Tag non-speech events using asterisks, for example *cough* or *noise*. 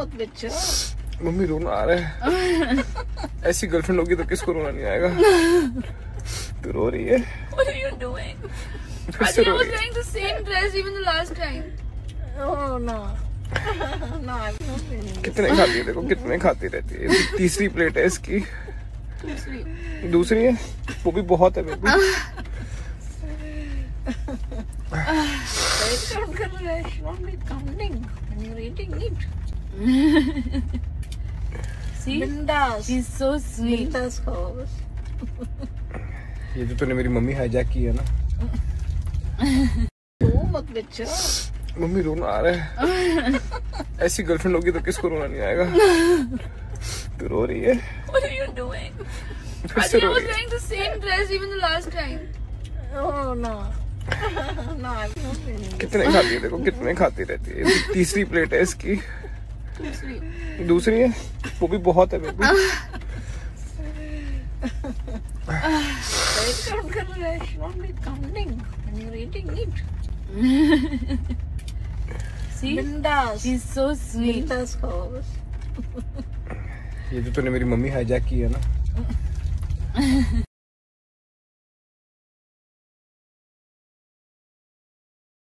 मत बच्चा मम्मी रोना आ रहा है। *laughs* ऐसी गर्लफ्रेंड होगी तो किसको रोना नहीं आएगा? तू रो रही है। What are you doing? I think I was wearing the same dress even the last time. Oh no. *laughs* no, I'm not wearing कितने खाती है देखो कितने खाती रहती है। तीसरी प्लेट है इसकी। दूसरी है? वो भी बहुत है बेबी *laughs* है. Be counting when you're eating it. See? Bindas. She's so sweet. Bindas खाओ ये जो तूने मेरी मम्मी हाईजैक की है ना रो मत बच्चा. मम्मी रोना आ रहा है ऐसी गर्लफ्रेंड होगी तो किसको रोना नहीं आएगा तू रो रही है What are you doing? I think I was wearing the same dress even the last time. Oh no. कितने खाती है? देखो कितने खाती रहती है। तीसरी प्लेट है इसकी। दूसरी दूसरी है? वो भी बहुत है बेबी ये जो तूने मेरी मम्मी हाईजैक की है ना।